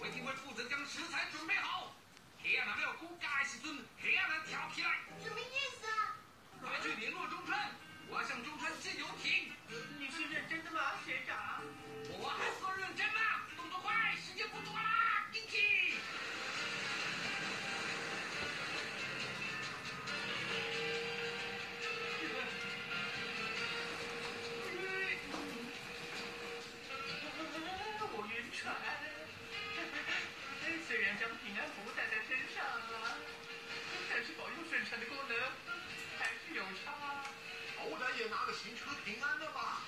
我一定会负责将食材准备好。体验完没有平安符带在身上啊，但是保佑顺产的功能还是有差，好歹也拿个行车平安的吧。